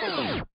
Boom!